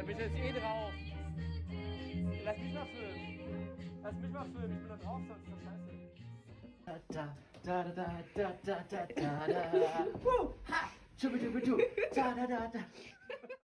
Da bin ich jetzt eh drauf. Lass mich mal filmen. Lass mich mal filmen. Ich bin da drauf, sonst ist das scheiße. Da da da da da da da da da. Woo! Ha! Chubidubidu. Da da da da.